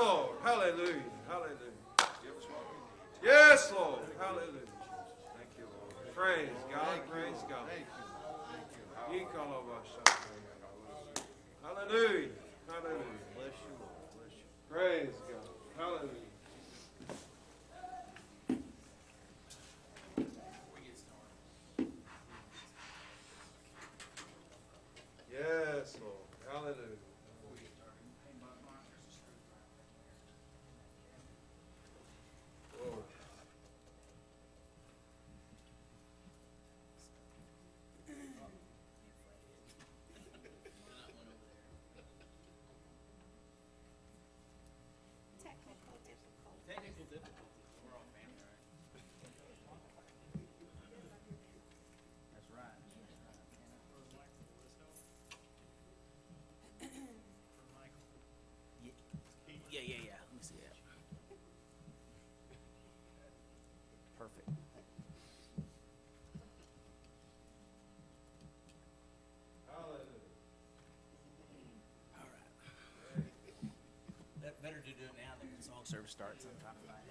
Lord. Hallelujah. Hallelujah. Yes, Lord. Hallelujah. Thank you, Lord. Praise God. Praise God. Ye call of us. Hallelujah. Hallelujah. Bless you, Lord. Bless you. Praise God. Hallelujah. Yes, Lord. Hallelujah. Glory. Technical difficulty. Technical difficulties. We're all family, right? That's right. Yeah, yeah, yeah. Let me see that. Perfect. Hallelujah. All right. That better to do it now when song service starts sometime tonight.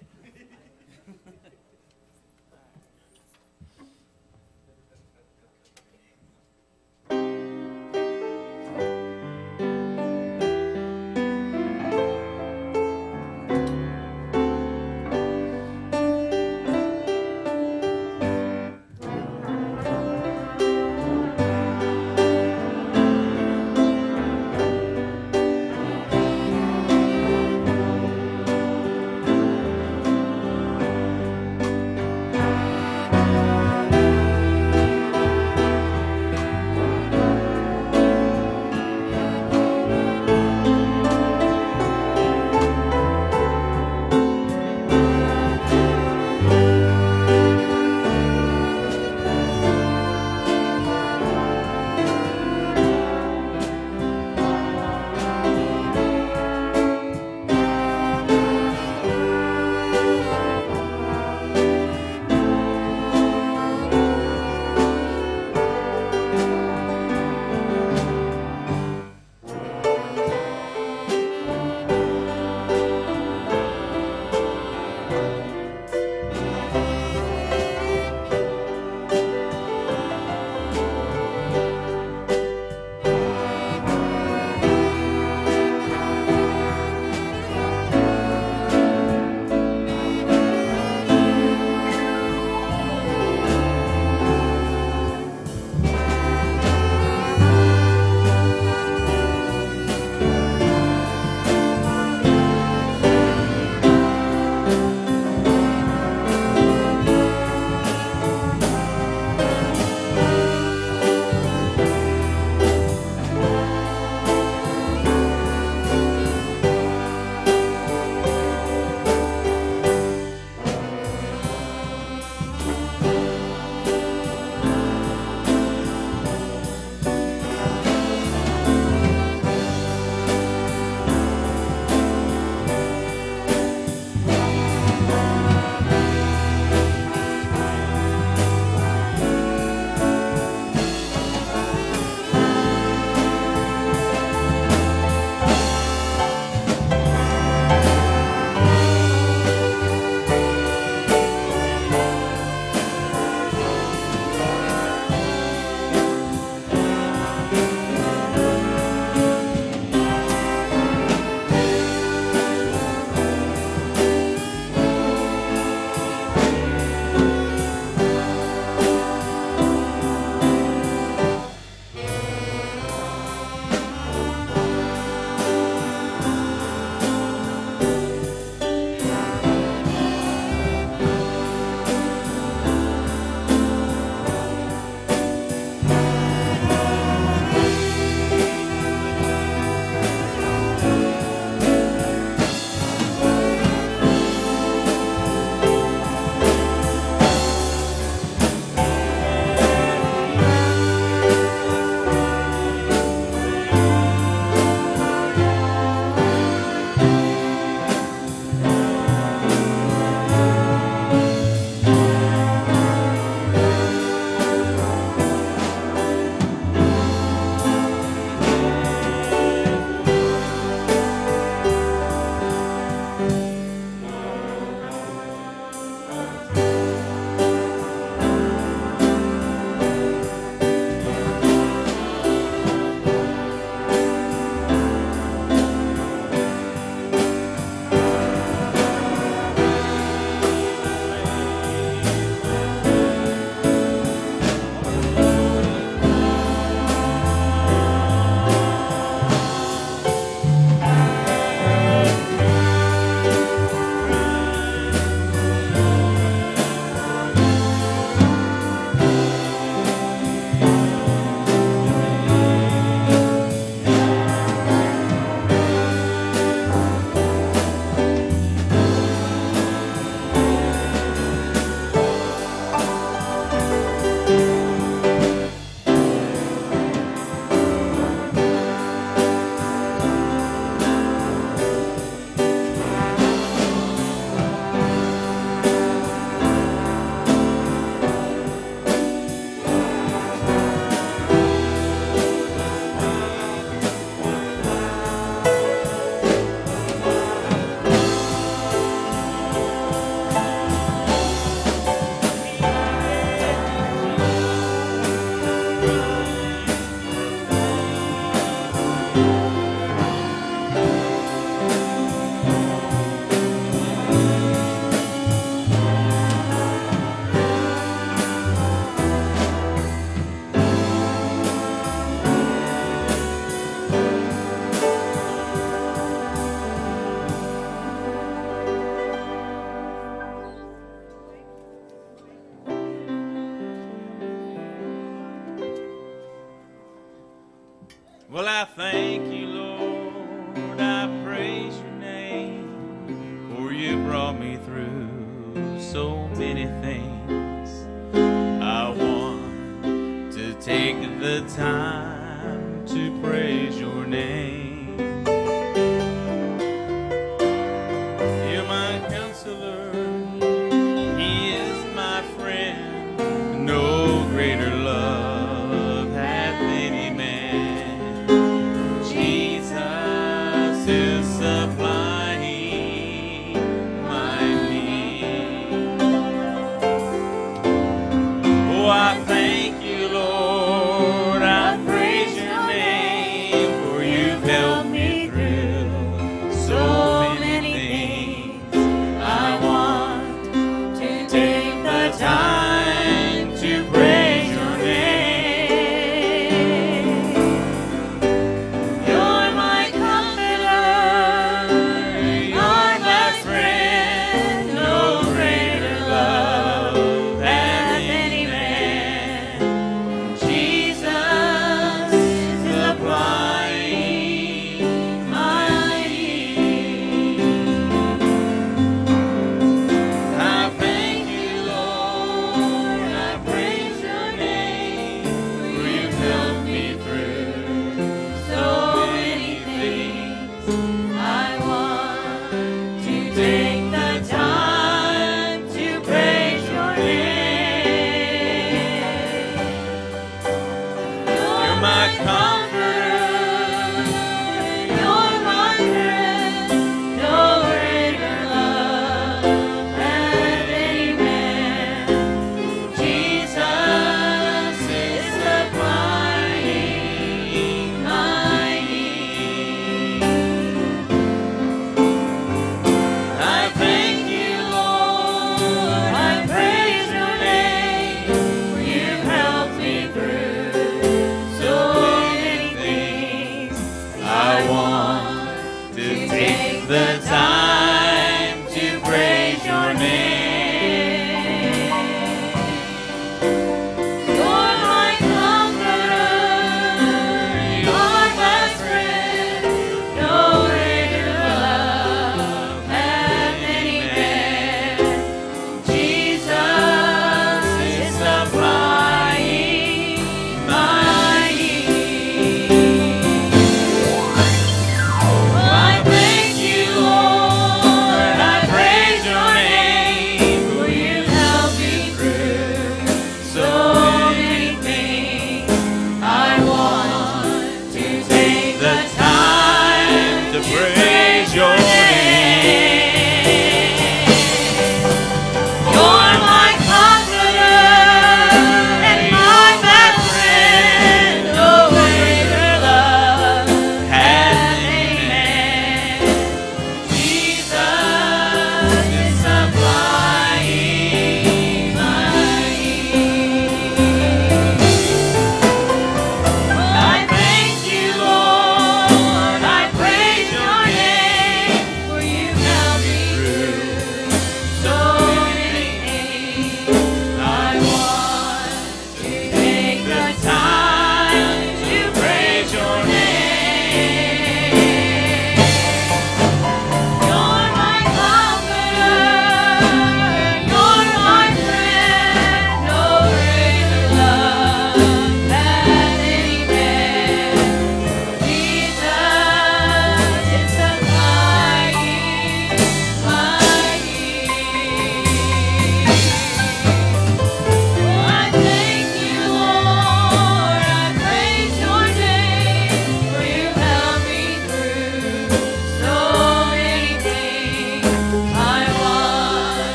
Time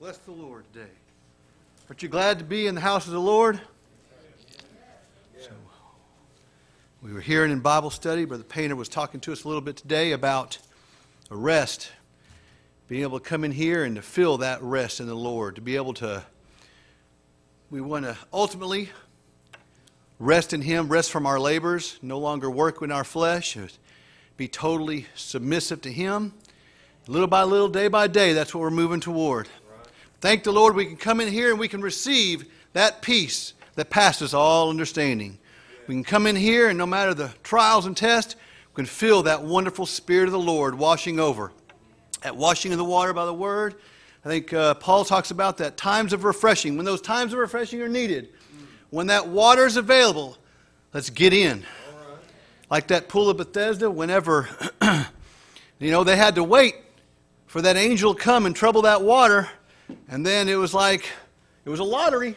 Bless the Lord today. Aren't you glad to be in the house of the Lord? So, we were hearing in Bible study, Brother Painter was talking to us a little bit today about a rest. Being able to come in here and to feel that rest in the Lord. To be able to, we want to ultimately rest in Him, rest from our labors, no longer work in our flesh, be totally submissive to Him. Little by little, day by day, that's what we're moving toward. Thank the Lord we can come in here and we can receive that peace that passes all understanding. We can come in here and no matter the trials and tests, we can feel that wonderful Spirit of the Lord washing over. That washing in the water by the Word. I think uh, Paul talks about that times of refreshing. When those times of refreshing are needed, when that water is available, let's get in. Like that pool of Bethesda, whenever, you know, they had to wait for that angel to come and trouble that water. And then it was like, it was a lottery.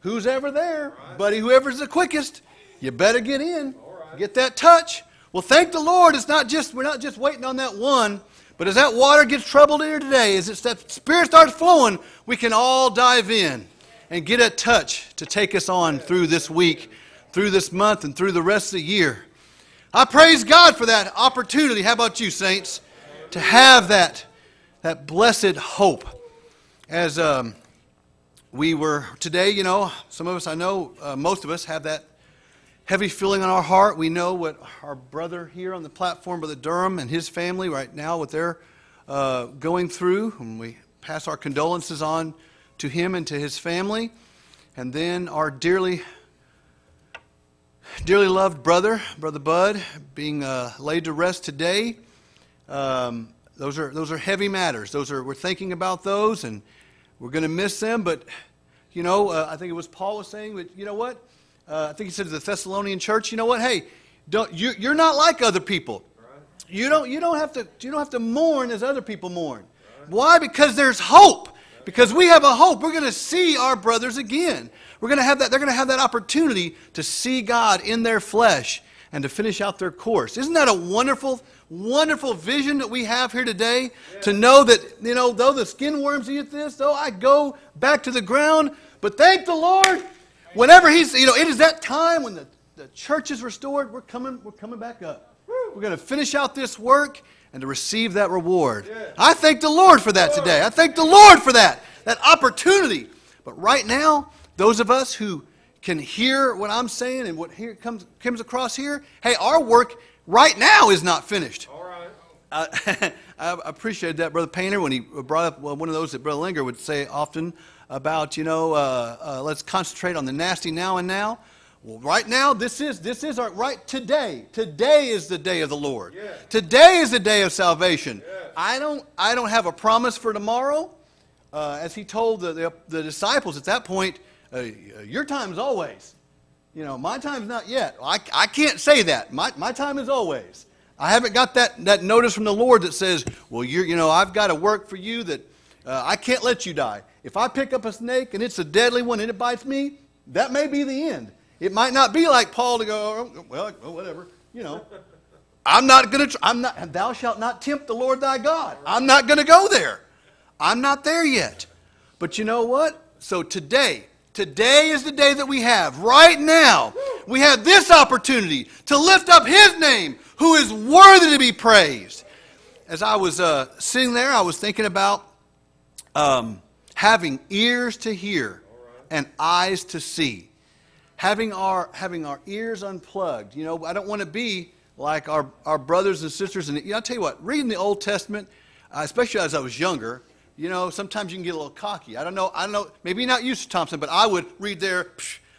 Who's ever there? Buddy, whoever's the quickest, you better get in. Get that touch. Well, thank the Lord. It's not just, we're not just waiting on that one. But as that water gets troubled here today, as it's, that Spirit starts flowing, we can all dive in and get a touch to take us on through this week, through this month, and through the rest of the year. I praise God for that opportunity. How about you, saints? To have that that blessed hope. As um, we were today, you know, some of us, I know, uh, most of us have that heavy feeling on our heart. We know what our brother here on the platform, Brother Durham, and his family right now, what they're uh, going through. And we pass our condolences on to him and to his family. And then our dearly, dearly loved brother, Brother Bud, being uh, laid to rest today. Um, those are those are heavy matters. Those are we're thinking about those, and we're going to miss them. But you know, uh, I think it was Paul was saying, but you know what? Uh, I think he said to the Thessalonian church, you know what? Hey, don't you, you're not like other people. You don't you don't have to you don't have to mourn as other people mourn. Why? Because there's hope. Because we have a hope. We're going to see our brothers again. We're going to have that. They're going to have that opportunity to see God in their flesh and to finish out their course. Isn't that a wonderful, wonderful vision that we have here today? To know that, you know, though the skin worms eat this, though I go back to the ground, but thank the Lord, whenever He's, you know, it is that time when the, the church is restored, we're coming, we're coming back up. We're going to finish out this work and to receive that reward. I thank the Lord for that today. I thank the Lord for that, that opportunity. But right now, those of us who can hear what I'm saying and what here comes, comes across here, hey, our work right now is not finished. All right. Uh, I appreciated that, Brother Painter, when he brought up one of those that Brother Linger would say often about, you know, uh, uh, let's concentrate on the nasty now and now. Well, right now, this is this is our right today. Today is the day of the Lord. Yeah. Today is the day of salvation. Yeah. I don't I don't have a promise for tomorrow. Uh, as he told the, the, the disciples at that point, uh, your time is always. You know, my time's not yet. I, I can't say that. My, my time is always. I haven't got that, that notice from the Lord that says, well, you're, you know, I've got to work for you that uh, I can't let you die. If I pick up a snake and it's a deadly one and it bites me, that may be the end. It might not be like Paul to go, oh, well, well whatever, you know. I'm not going to, I'm not, And thou shalt not tempt the Lord thy God. I'm not going to go there. I'm not there yet. But you know what? So today, today is the day that we have. Right now, we have this opportunity to lift up his name, who is worthy to be praised. As I was uh, sitting there, I was thinking about um, having ears to hear and eyes to see having our having our ears unplugged. You know, I don't want to be like our, our brothers and sisters. And you know, I'll tell you what, reading the Old Testament, uh, especially as I was younger, you know, sometimes you can get a little cocky. I don't know, I don't know, maybe not you, Thompson, but I would read there,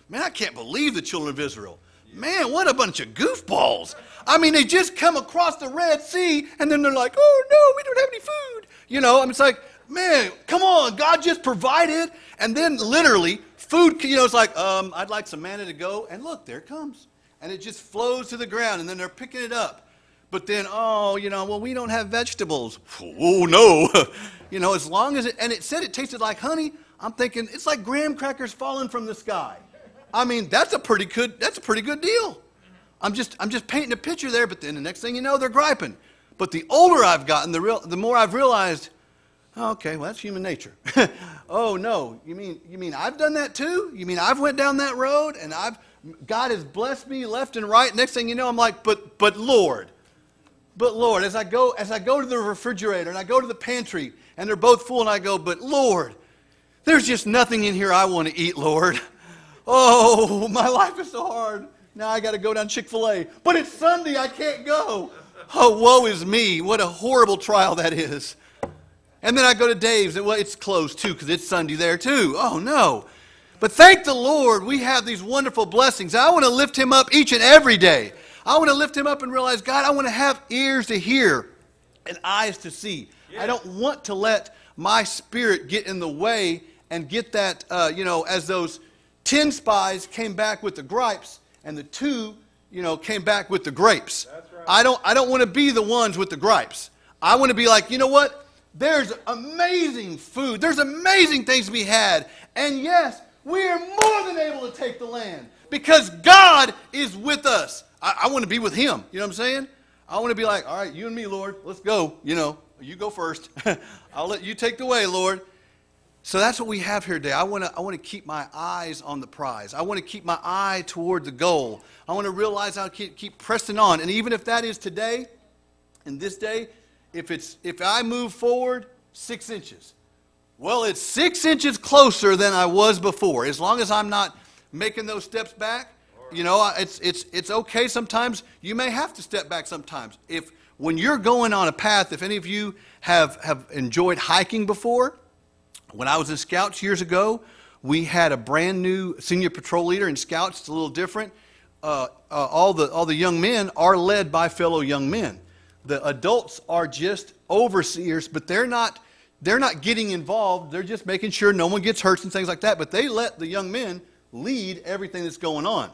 man, I can't believe the children of Israel. Man, what a bunch of goofballs. I mean, they just come across the Red Sea and then they're like, oh no, we don't have any food. You know, I mean, just like, man, come on, God just provided. And then literally, food, you know, it's like, um, I'd like some manna to go. And look, there it comes. And it just flows to the ground, and then they're picking it up. But then, oh, you know, well, we don't have vegetables. Oh, no. you know, as long as it, and it said it tasted like honey, I'm thinking it's like graham crackers falling from the sky. I mean, that's a pretty good, that's a pretty good deal. I'm just, I'm just painting a picture there, but then the next thing you know, they're griping. But the older I've gotten, the, real, the more I've realized, okay, well, that's human nature. oh, no, you mean, you mean I've done that too? You mean I've went down that road and I've, God has blessed me left and right. Next thing you know, I'm like, but, but Lord, but Lord, as I go, as I go to the refrigerator and I go to the pantry and they're both full and I go, but Lord, there's just nothing in here I want to eat, Lord. Oh, my life is so hard. Now I got to go down Chick fil A. But it's Sunday, I can't go. Oh, woe is me. What a horrible trial that is. And then I go to Dave's, and well, it's closed too because it's Sunday there too. Oh, no. But thank the Lord, we have these wonderful blessings. I want to lift him up each and every day. I want to lift him up and realize, God, I want to have ears to hear and eyes to see. I don't want to let my spirit get in the way and get that, uh, you know, as those 10 spies came back with the gripes and the two, you know, came back with the grapes. right. I don't, I don't want to be the ones with the gripes. I want to be like, you know what? There's amazing food. There's amazing things to be had. And yes, we are more than able to take the land because God is with us. I, I want to be with Him. You know what I'm saying? I want to be like, all right, you and me, Lord, let's go. You know, you go first. I'll let you take the way, Lord. So that's what we have here today. I want to I want to keep my eyes on the prize. I want to keep my eye toward the goal. I want to realize I'll keep, keep pressing on. And even if that is today, in this day, if it's if I move forward Six inches. Well, it's six inches closer than I was before. As long as I'm not making those steps back, you know, it's, it's, it's okay sometimes. You may have to step back sometimes. If when you're going on a path, if any of you have, have enjoyed hiking before, when I was in Scouts years ago, we had a brand new senior patrol leader in Scouts. It's a little different. Uh, uh, all, the, all the young men are led by fellow young men. The adults are just overseers, but they're not, they're not getting involved. They're just making sure no one gets hurt and things like that. But they let the young men lead everything that's going on.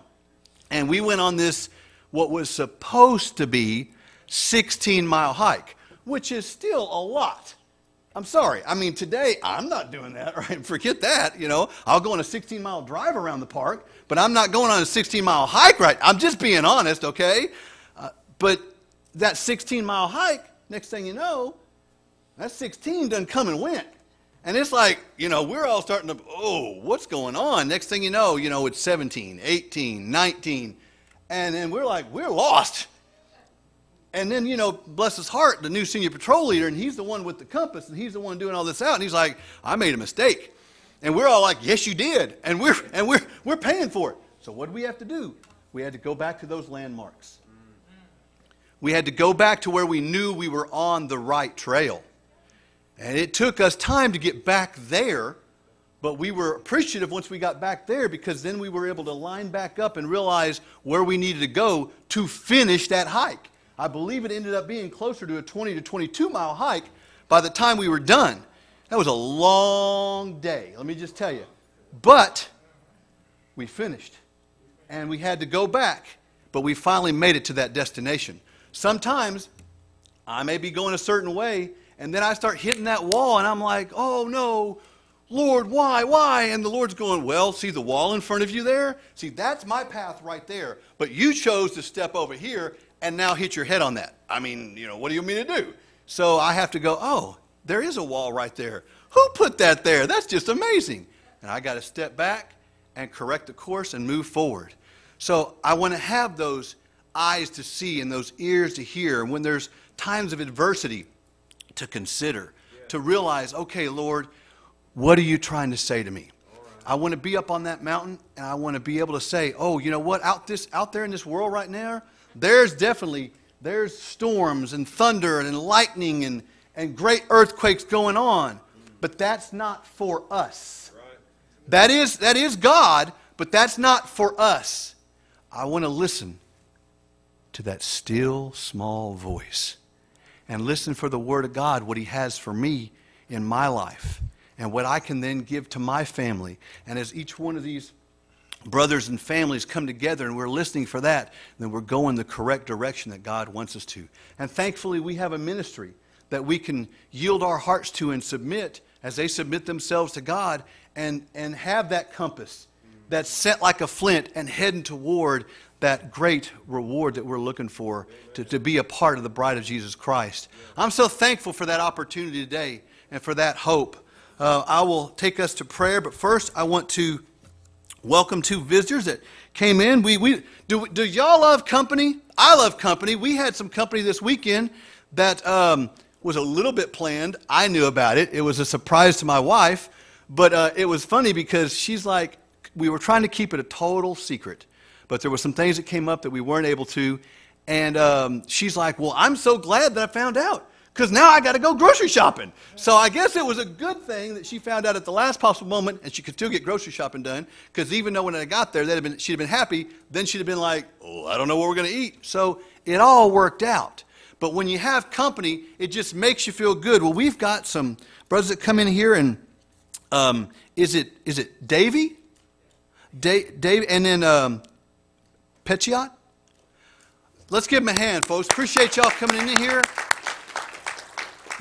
And we went on this, what was supposed to be 16 mile hike, which is still a lot. I'm sorry. I mean, today I'm not doing that, right? Forget that. You know, I'll go on a 16 mile drive around the park, but I'm not going on a 16 mile hike, right? I'm just being honest, okay? Uh, but that 16 mile hike, next thing you know, that 16 done come and went. And it's like, you know, we're all starting to, oh, what's going on? Next thing you know, you know, it's 17, 18, 19. And then we're like, we're lost. And then, you know, bless his heart, the new senior patrol leader, and he's the one with the compass, and he's the one doing all this out. And he's like, I made a mistake. And we're all like, yes, you did. And we're, and we're, we're paying for it. So what do we have to do? We had to go back to those landmarks. We had to go back to where we knew we were on the right trail. And it took us time to get back there, but we were appreciative once we got back there because then we were able to line back up and realize where we needed to go to finish that hike. I believe it ended up being closer to a 20 to 22 mile hike by the time we were done. That was a long day, let me just tell you. But we finished and we had to go back, but we finally made it to that destination. Sometimes I may be going a certain way, and then I start hitting that wall, and I'm like, oh no, Lord, why, why? And the Lord's going, well, see the wall in front of you there? See, that's my path right there. But you chose to step over here, and now hit your head on that. I mean, you know, what do you mean to do? So I have to go, oh, there is a wall right there. Who put that there? That's just amazing. And I got to step back and correct the course and move forward. So I want to have those eyes to see and those ears to hear. And when there's times of adversity, to consider, to realize, okay, Lord, what are you trying to say to me? I want to be up on that mountain and I want to be able to say, oh, you know what? Out, this, out there in this world right now, there's definitely there's storms and thunder and lightning and, and great earthquakes going on but that's not for us that is that is god but that's not for us i want to listen to that still small voice and listen for the word of god what he has for me in my life and what i can then give to my family and as each one of these brothers and families come together and we're listening for that, then we're going the correct direction that God wants us to. And thankfully, we have a ministry that we can yield our hearts to and submit as they submit themselves to God and, and have that compass that's set like a flint and heading toward that great reward that we're looking for to, to be a part of the bride of Jesus Christ. I'm so thankful for that opportunity today and for that hope. Uh, I will take us to prayer, but first I want to welcome two visitors that came in. We, we, do, do y'all love company? I love company. We had some company this weekend that um, was a little bit planned. I knew about it. It was a surprise to my wife, but uh, it was funny because she's like, we were trying to keep it a total secret, but there were some things that came up that we weren't able to. And um, she's like, Well, I'm so glad that I found out because now I got to go grocery shopping. So I guess it was a good thing that she found out at the last possible moment and she could still get grocery shopping done because even though when I got there, have been, she'd have been happy, then she'd have been like, oh, I don't know what we're going to eat. So it all worked out. But when you have company, it just makes you feel good. Well, we've got some brothers that come in here and um, is it is it Davy? Da- Dave, and then um, Petchiot? Let's give them a hand, folks. Appreciate y'all coming in here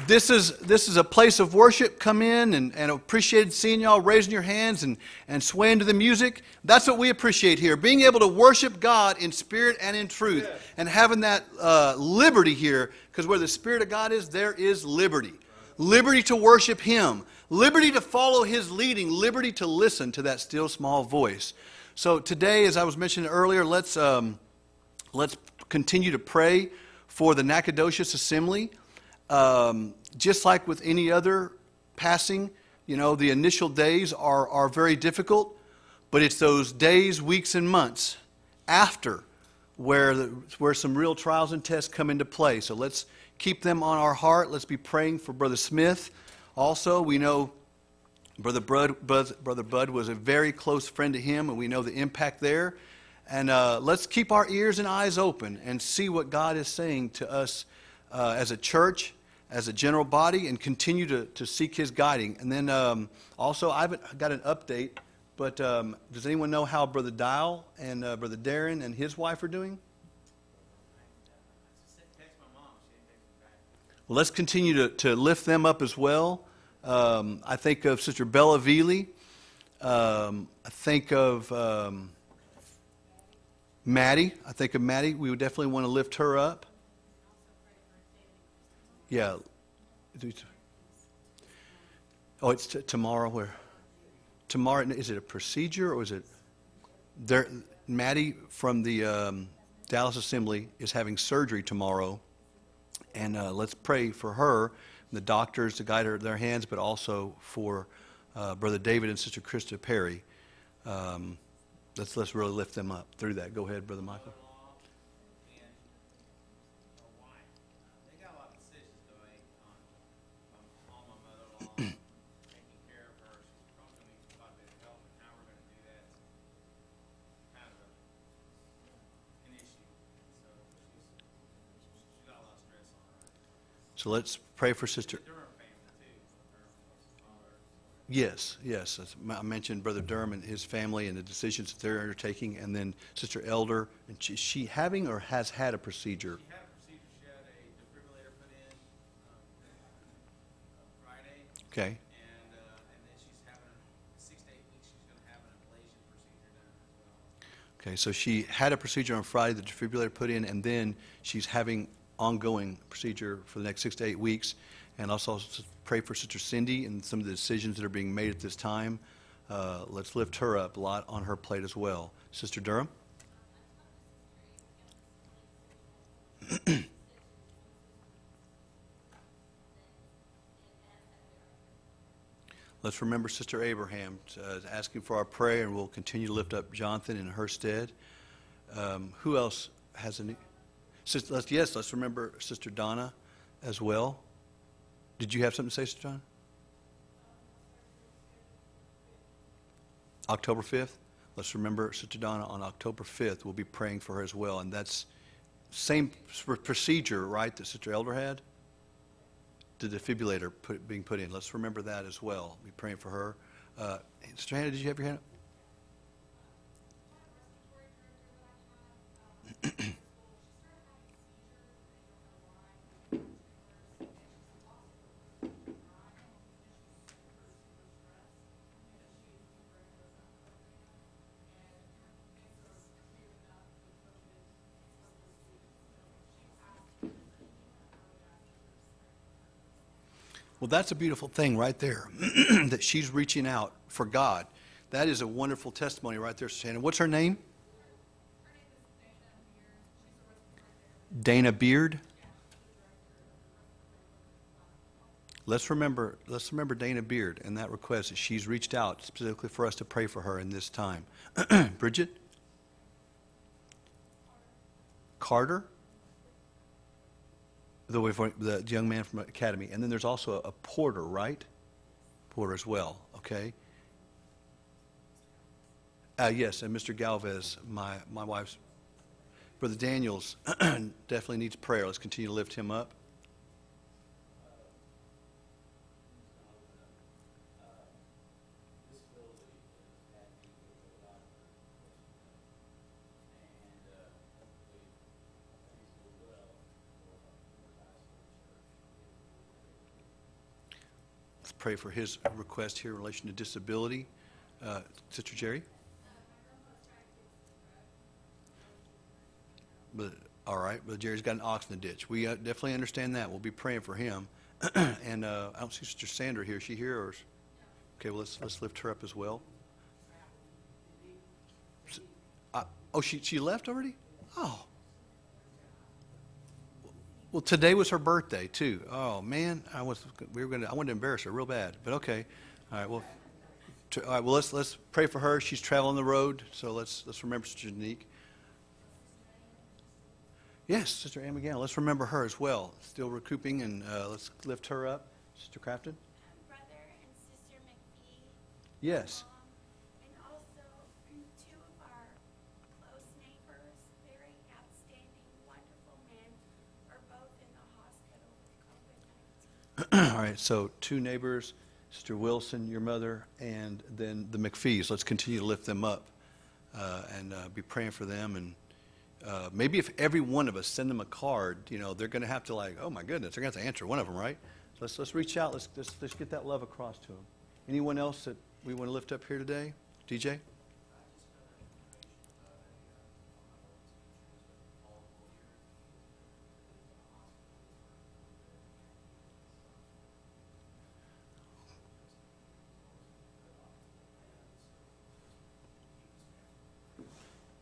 this is this is a place of worship. Come in and, and appreciated seeing y'all raising your hands and, and swaying to the music. That's what we appreciate here. Being able to worship God in spirit and in truth. And having that uh, liberty here, because where the Spirit of God is, there is liberty. Liberty to worship Him. Liberty to follow His leading. Liberty to listen to that still small voice. So today, as I was mentioning earlier, let's um, let's continue to pray for the Nacogdoches Assembly. Um, just like with any other passing, you know, the initial days are, are very difficult, but it's those days, weeks, and months after where, the, where some real trials and tests come into play. So let's keep them on our heart. Let's be praying for Brother Smith. Also, we know Brother Bud, Buzz, Brother Bud was a very close friend to him, and we know the impact there. And uh, let's keep our ears and eyes open and see what God is saying to us uh, as a church, as a general body, and continue to, to seek His guiding. And then um, also, I haven't got an update, but um, does anyone know how Brother Dial and uh, Brother Darren and his wife are doing? Well, let's continue to, to lift them up as well. Um, I think of Sister Bella Veely. Um, I think of um, Maddie. I think of Maddie. We would definitely want to lift her up. Yeah. Oh, it's t- tomorrow. Where? Tomorrow. Is it a procedure or is it? There, Maddie from the um, Dallas Assembly is having surgery tomorrow, and uh, let's pray for her, the doctors to guide her their hands, but also for uh, Brother David and Sister Krista Perry. Um, let's let's really lift them up through that. Go ahead, Brother Michael. So let's pray for Sister. Durham family too, so Durham was his father. Yes, yes. As I mentioned Brother Durham and his family and the decisions that they're undertaking, and then Sister Elder. And she, she having or has had a procedure? Had a procedure, had a in, um, uh, Friday. Okay. And, uh, and then she's having, six to eight weeks, she's gonna have an ablation procedure done well. Okay, so she had a procedure on Friday, the defibrillator put in, and then she's having ongoing procedure for the next six to eight weeks. And also pray for Sister Cindy and some of the decisions that are being made at this time. Uh, let's lift her up, a lot on her plate as well. Sister Durham? Let's remember Sister Abraham, uh, asking for our prayer, and we'll continue to lift up Jonathan in her stead. Um, who else has any? Sister, let's, yes, let's remember Sister Donna as well. Did you have something to say, Sister Donna? October 5th? Let's remember Sister Donna on October 5th. We'll be praying for her as well. And that's same procedure, right, that Sister Elder had? The defibrillator put, being put in. Let's remember that as well. Be praying for her. Uh, Sister Hannah, did you have your hand up? Well, that's a beautiful thing right there, that she's reaching out for God. That is a wonderful testimony right there, Sister Hannah. What's her name? Dana Beard. Let's remember, let's remember Dana Beard and that request that she's reached out specifically for us to pray for her in this time. Bridget? Carter? The, way for- the young man from Academy. And then there's also a, a Porter, right? Porter as well, okay? Uh, yes, and Mr. Galvez, my, my wife's, Brother Daniels definitely needs prayer. Let's continue to lift him up. Pray for his request here in relation to disability. Uh, Sister Jerry? But, all right, but Jerry's got an ox in the ditch. We uh, definitely understand that. We'll be praying for him. and uh, I don't see Sister Sandra here. Is she here or? Is, okay, well, let's, let's lift her up as well. Uh, oh, she, she left already? Oh. Well, today was her birthday too. Oh man, I was we were gonna I wanted to embarrass her real bad, but okay. All right, well, tr- all right, well let's let's pray for her. She's traveling the road, so let's let's remember Sister Unique. Yes, Sister Ann McGowan. Let's remember her as well. Still recouping, and uh, let's lift her up, Sister Crafton. brother and sister McPhee. Yes. All right, so two neighbors, Sister Wilson, your mother, and then the McPhees. Let's continue to lift them up uh, and uh, be praying for them. And uh, maybe if every one of us send them a card, you know, they're going to have to like, oh my goodness, they're going to have to answer one of them, right? So let's let's reach out. Let's let's, let's get that love across to them. Anyone else that we want to lift up here today? DJ.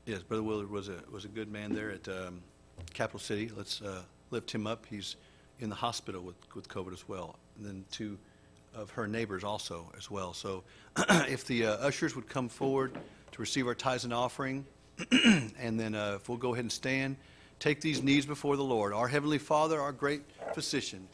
Yes, Brother Willard was a, was a good man there at um, Capital City. Let's uh, lift him up. He's in the hospital with, with COVID as well. And then two of her neighbors also as well. So if the uh, ushers would come forward to receive our tithes and offering, and then uh, if we'll go ahead and stand, take these needs before the Lord. Our Heavenly Father, our great physician.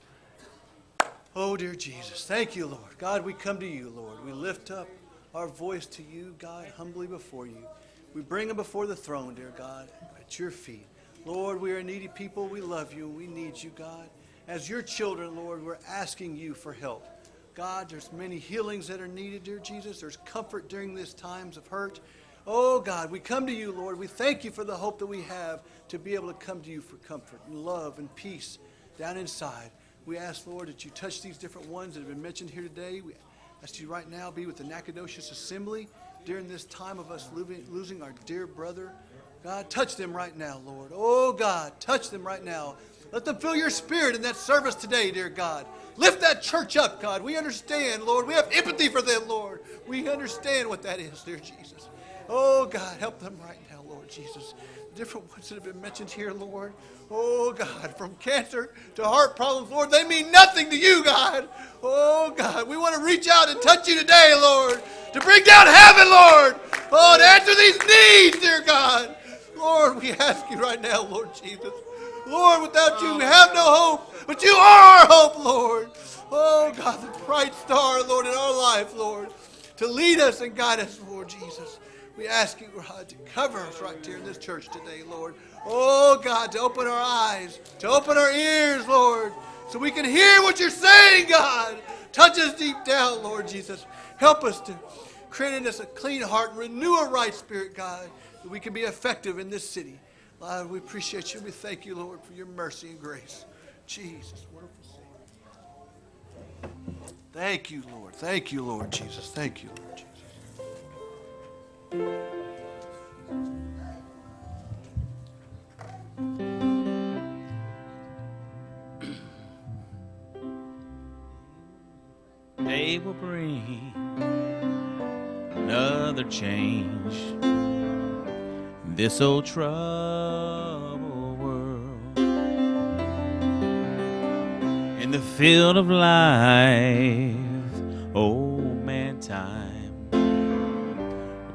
Oh, dear Jesus, thank you, Lord. God, we come to you, Lord. We lift up our voice to you, God, humbly before you. We bring them before the throne, dear God, at your feet. Lord, we are needy people. We love you. We need you, God. As your children, Lord, we're asking you for help. God, there's many healings that are needed, dear Jesus. There's comfort during these times of hurt. Oh, God, we come to you, Lord. We thank you for the hope that we have to be able to come to you for comfort and love and peace down inside. We ask, Lord, that you touch these different ones that have been mentioned here today. We ask you right now be with the Nacogdoches Assembly during this time of us losing, our dear brother. God, touch them right now, Lord. Oh, God, touch them right now. Let them feel your spirit in that service today, dear God. Lift that church up, God. We understand, Lord. We have empathy for them, Lord. We understand what that is, dear Jesus. Oh, God, help them right now, Lord Jesus. Different ones that have been mentioned here, Lord. Oh, God, from cancer to heart problems, Lord, they mean nothing to you, God. Oh, God, we want to reach out and touch you today, Lord, to bring down heaven, Lord. Oh, to answer these needs, dear God. Lord, we ask you right now, Lord Jesus. Lord, without you, we have no hope, but you are our hope, Lord. Oh, God, the bright star, Lord, in our life, Lord, to lead us and guide us, Lord Jesus. We ask you, God, to cover us right here in this church today, Lord. Oh, God, to open our eyes, to open our ears, Lord, so we can hear what you're saying, God. Touch us deep down, Lord Jesus. Help us to create in us a clean heart and renew a right spirit, God, that we can be effective in this city. Lord, we appreciate you. We thank you, Lord, for your mercy and grace. Jesus, wonderful Savior. Thank you, Lord. Thank you, Lord Jesus. Thank you, Lord Jesus. They will bring another change. This old troubled world. In the field of life, old man time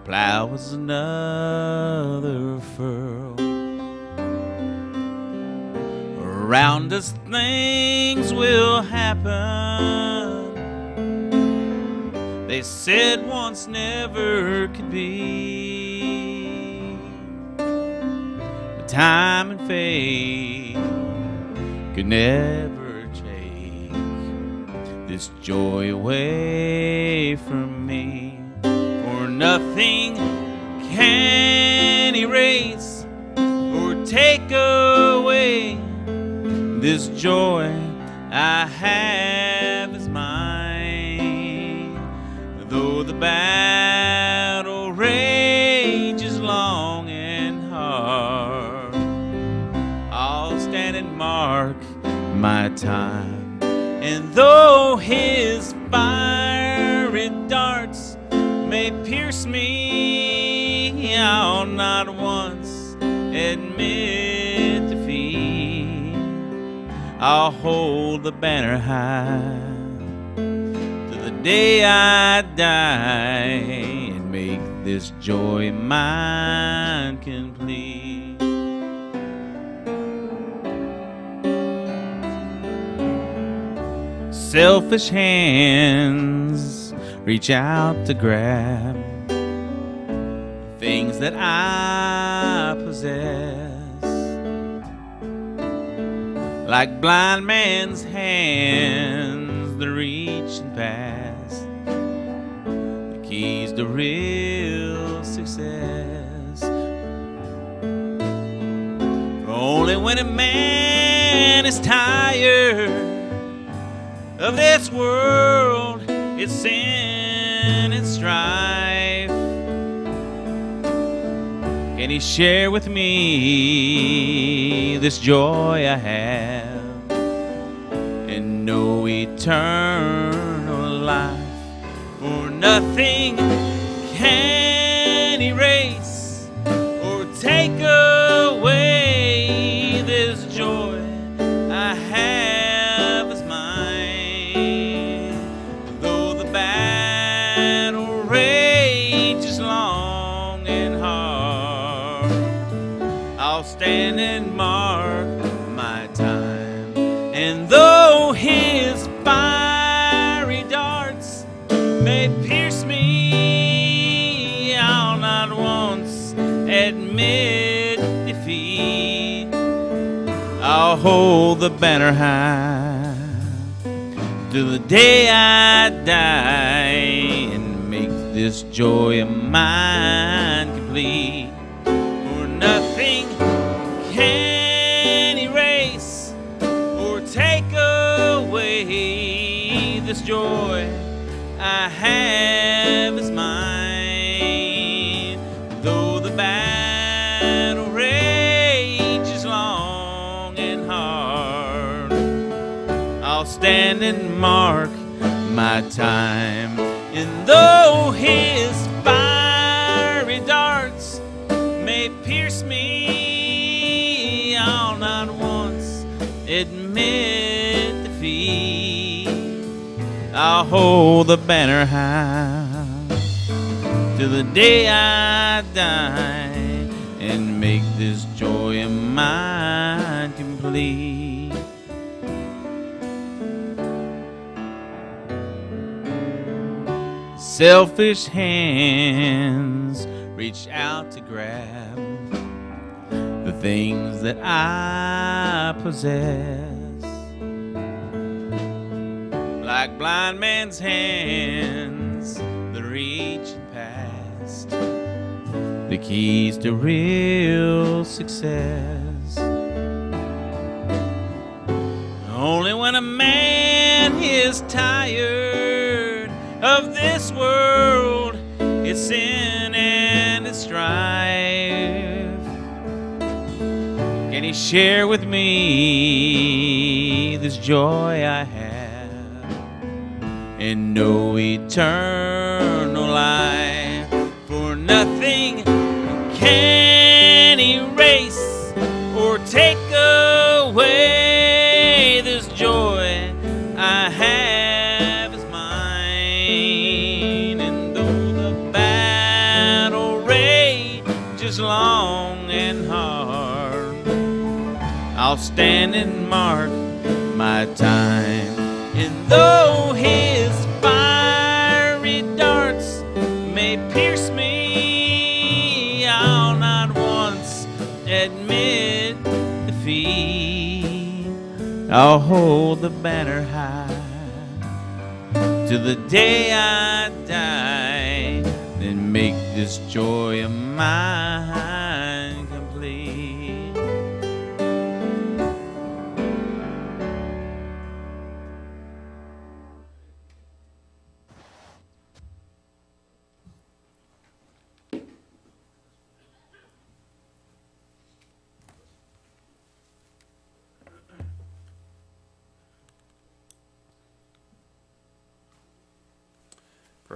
plows another furrow. Around us, things will happen. They said once never could be. But time and fate could never take this joy away from me. Nothing can erase or take away this joy I have is mine. Though the battle rages long and hard, I'll stand and mark my time. And though his I'll hold the banner high to the day I die and make this joy mine complete. Selfish hands reach out to grab things that I possess like blind man's hands that reach and pass. The keys to real success. Only when a man is tired of this world, its sin and strife, can he share with me this joy I have eternal life? For nothing can hold the banner high. Till the day I die and make this joy of mine mark my time. And though his fiery darts may pierce me, I'll not once admit defeat. I'll hold the banner high till the day I die and make this joy of mine complete. Selfish hands reach out to grab the things that I possess. Like blind man's hands that reach past the keys to real success. Only when a man is tired of this world, its sin and its strife, can he share with me this joy I have and know eternal life? For nothing can I'll stand and mark my time. And though his fiery darts may pierce me, I'll not once admit defeat. I'll hold the banner high till the day I die, then make this joy of mine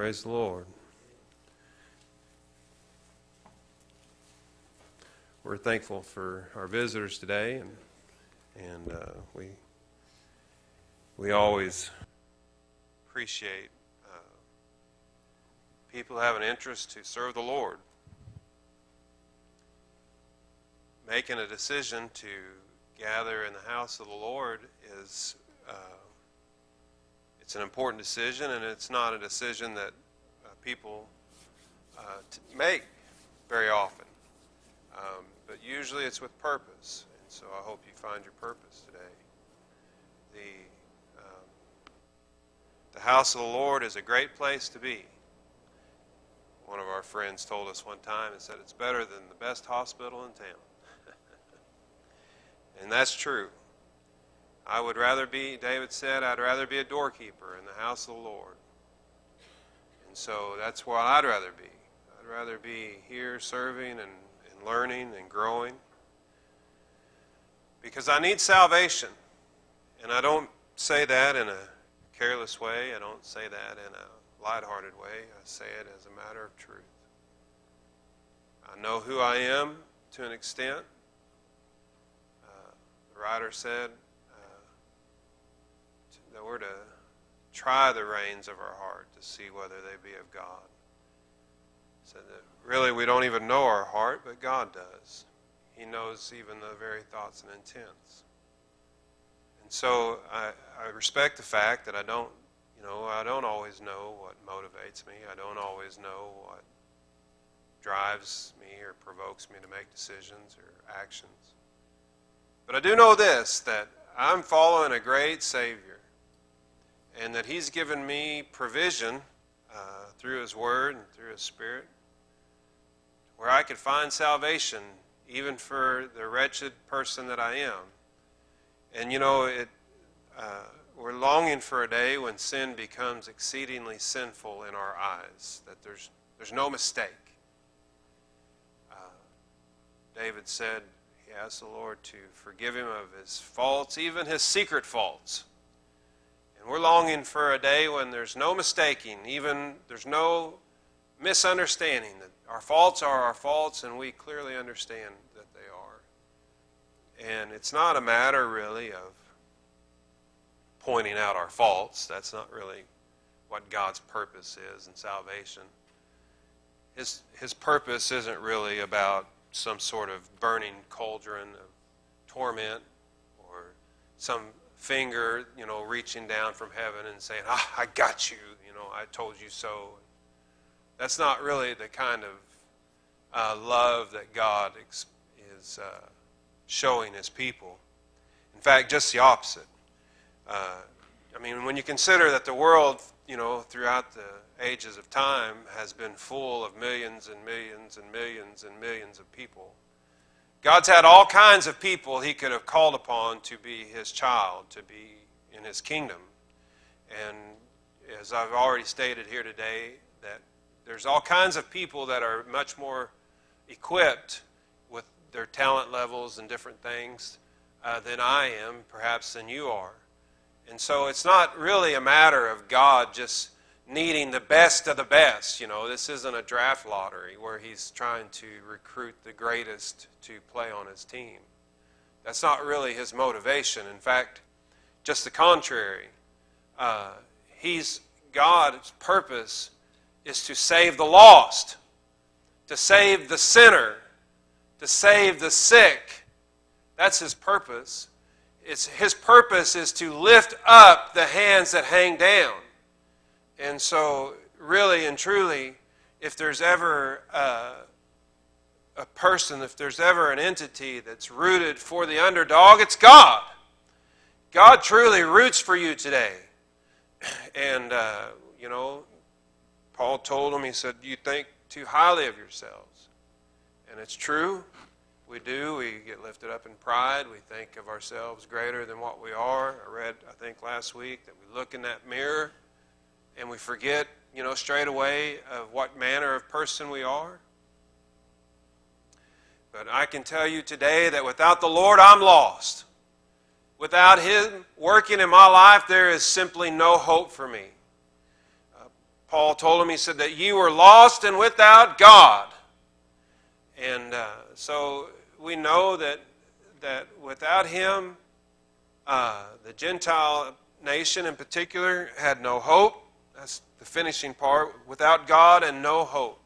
Praise the Lord. We're thankful for our visitors today, and and uh, we we always appreciate uh, people who have an interest to serve the Lord. Making a decision to gather in the house of the Lord is uh, it's an important decision, and it's not a decision that uh, people uh, make very often. Um, but usually it's with purpose, and so I hope you find your purpose today. The um, the house of the Lord is a great place to be. One of our friends told us one time and said it's better than the best hospital in town. and that's true. I would rather be, David said, I'd rather be a doorkeeper in the house of the Lord. And so that's what I'd rather be. I'd rather be here serving and, and learning and growing. Because I need salvation. And I don't say that in a careless way. I don't say that in a lighthearted way. I say it as a matter of truth. I know who I am to an extent. Uh, the writer said that we're to try the reins of our heart to see whether they be of God. Said that really we don't even know our heart, but God does. He knows even the very thoughts and intents. And so I, I respect the fact that I don't, you know, I don't always know what motivates me. I don't always know what drives me or provokes me to make decisions or actions. But I do know this that I'm following a great Savior and that He's given me provision uh, through His Word and through His Spirit where I could find salvation even for the wretched person that I am. And you know, it, uh, we're longing for a day when sin becomes exceedingly sinful in our eyes, that there's, there's no mistake. Uh, David said he asked the Lord to forgive him of his faults, even his secret faults. And we're longing for a day when there's no mistaking, even there's no misunderstanding, that our faults are our faults and we clearly understand that they are. And it's not a matter really of pointing out our faults. That's not really what God's purpose is in salvation. His, his purpose isn't really about some sort of burning cauldron of torment or some finger, you know, reaching down from heaven and saying, ah, I got you, you know, I told you so. That's not really the kind of uh, love that God ex- is uh, showing his people. In fact, just the opposite. Uh, I mean, when you consider that the world, you know, throughout the ages of time has been full of millions and millions and millions and millions of people, God's had all kinds of people he could have called upon to be his child, to be in his kingdom. And as I've already stated here today, that there's all kinds of people that are much more equipped with their talent levels and different things uh, than I am, perhaps than you are. And so it's not really a matter of God just needing the best of the best. You know, this isn't a draft lottery where he's trying to recruit the greatest to play on his team. That's not really his motivation. In fact, just the contrary. Uh, he's God's purpose is to save the lost, to save the sinner, to save the sick. That's his purpose. It's, his purpose is to lift up the hands that hang down. And so, really and truly, if there's ever a, a person, if there's ever an entity that's rooted for the underdog, it's God. God truly roots for you today. And, uh, you know, Paul told him, he said, You think too highly of yourselves. And it's true. We do. We get lifted up in pride. We think of ourselves greater than what we are. I read, I think, last week that we look in that mirror and we forget, you know, straight away of what manner of person we are. But I can tell you today that without the Lord, I'm lost. Without Him working in my life, there is simply no hope for me. Paul told him, he said, that you were lost and without God. And uh, so we know that, that without him, uh, the Gentile nation in particular had no hope. That's the finishing part. Without God and no hope.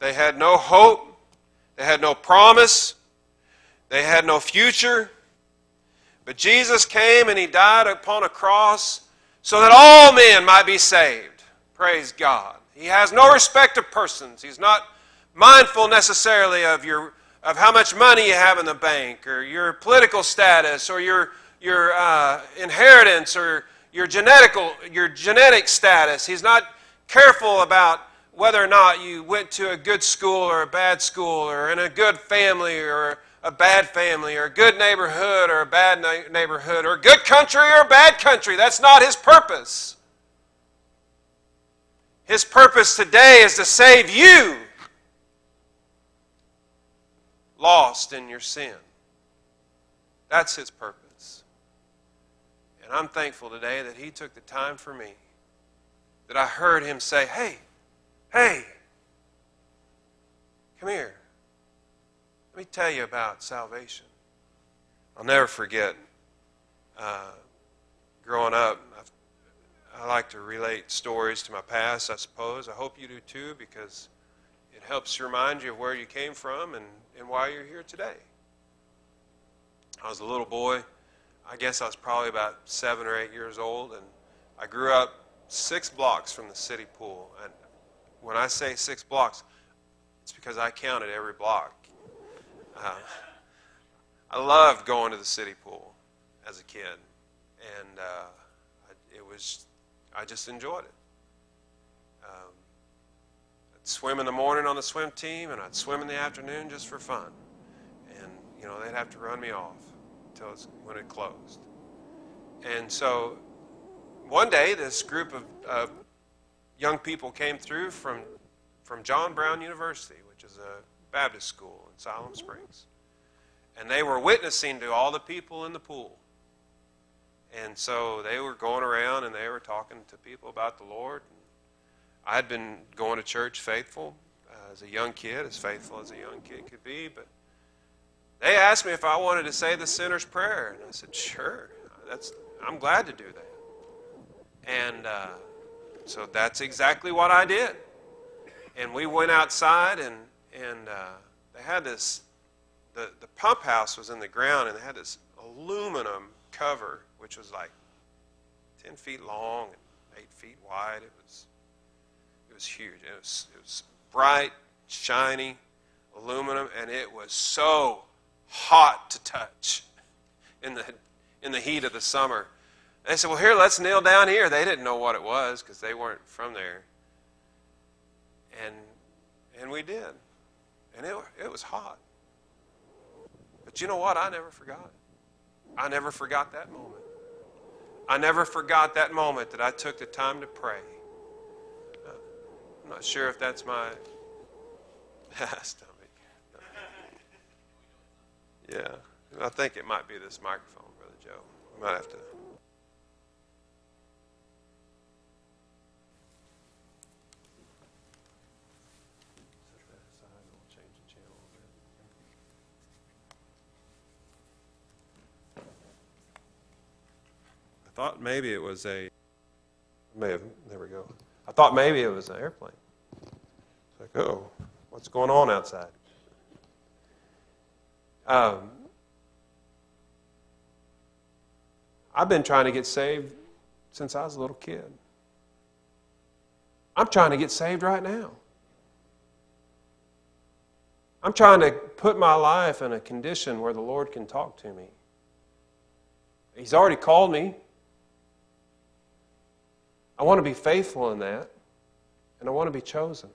They had no hope. They had no promise. They had no future. But Jesus came and He died upon a cross so that all men might be saved. Praise God. He has no respect of persons. He's not mindful necessarily of your of how much money you have in the bank or your political status or your your uh, inheritance or your genetical your genetic status. He's not careful about whether or not you went to a good school or a bad school or in a good family or a bad family or a good neighborhood or a bad na- neighborhood or a good country or a bad country. That's not his purpose. His purpose today is to save you lost in your sin. That's his purpose. And I'm thankful today that he took the time for me, that I heard him say, Hey, hey, come here. Let me tell you about salvation. I'll never forget uh, growing up. I've, I like to relate stories to my past, I suppose. I hope you do too, because it helps remind you of where you came from and, and why you're here today. I was a little boy. I guess I was probably about seven or eight years old, and I grew up six blocks from the city pool. And when I say six blocks, it's because I counted every block. Uh, I loved going to the city pool as a kid, and uh, it was I just enjoyed it. Um, I'd swim in the morning on the swim team, and I'd swim in the afternoon just for fun. And you know they'd have to run me off until it's, when it closed. And so one day, this group of uh, young people came through from from John Brown University, which is a Baptist school in Siloam Springs. And they were witnessing to all the people in the pool. And so they were going around and they were talking to people about the Lord. I had been going to church faithful uh, as a young kid, as faithful as a young kid could be, but they asked me if I wanted to say the sinner's prayer, and I said, "Sure, that's I'm glad to do that." And uh, so that's exactly what I did. And we went outside, and and uh, they had this. The the pump house was in the ground, and they had this aluminum cover, which was like ten feet long and eight feet wide. It was it was huge. It was it was bright, shiny, aluminum, and it was so hot to touch in the in the heat of the summer. They said, "Well, here, let's kneel down here." They didn't know what it was because they weren't from there, and and we did, and it it was hot. But you know what? I never forgot. I never forgot that moment. I never forgot that moment that I took the time to pray. Uh, I'm not sure if that's my. Yeah, I think it might be this microphone, Brother Joe. We might have to. I thought maybe it was a. May have. There we go. I thought maybe it was an airplane. It's like, oh, what's going on outside? Um, I've been trying to get saved since I was a little kid. I'm trying to get saved right now. I'm trying to put my life in a condition where the Lord can talk to me. He's already called me. I want to be faithful in that, and I want to be chosen.